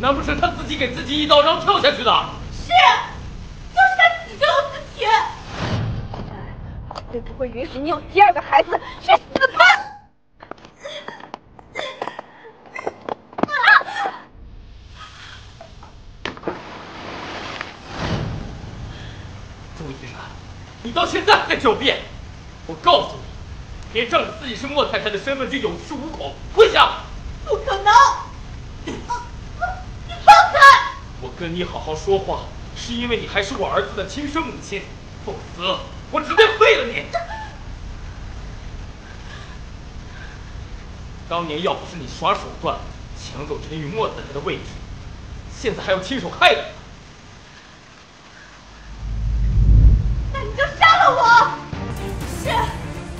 难不成他自己给自己一刀，然后跳下去的？是，就是他自己跟我自己。绝对不会允许你有第二个孩子，去死吧！周一楠，你到现在还在狡辩？我告诉你，别仗着自己是莫太太的身份就有恃无恐，跪下！不可能！跟你好好说话，是因为你还是我儿子的亲生母亲，否则我直接废了你。当年要不是你耍手段抢走陈宇莫太太的位置，现在还要亲手害了那你就杀了我！是，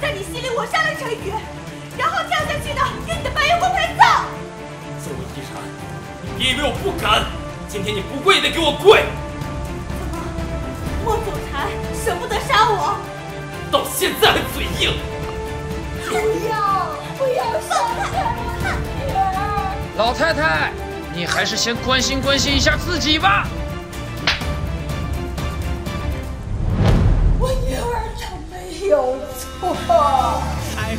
在你心里我杀了陈宇，然后跳下去的跟你的白月光陪葬。周一然，你别以为我不敢，今天你不跪也得给我跪！怎么，莫总裁舍不得杀我？到现在还嘴硬！不要，不要杀我女儿！老太太，你还是先关心关心一下自己吧。我女儿她没有错，不要伤害